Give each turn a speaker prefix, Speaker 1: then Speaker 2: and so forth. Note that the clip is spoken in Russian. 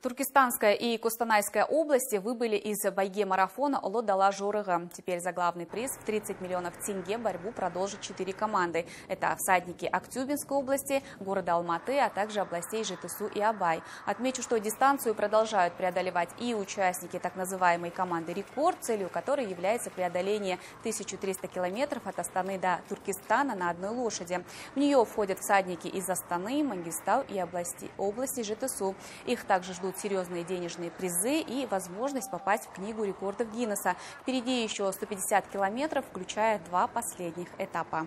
Speaker 1: Туркестанская и Кустанайская области выбыли из байге марафона Оло-Дала Жорыга. Теперь за главный приз в 30 миллионов тенге борьбу продолжат четыре команды. Это всадники Актюбинской области, города Алматы, а также областей Житысу и Абай. Отмечу, что дистанцию продолжают преодолевать и участники так называемой команды «Рекорд», целью которой является преодоление 1300 километров от Астаны до Туркестана на одной лошади. В нее входят всадники из Астаны, Мангистау и области, области Житысу. Их также ждут ждут серьезные денежные призы и возможность попасть в Книгу рекордов Гиннесса. Впереди еще 150 километров, включая два последних этапа.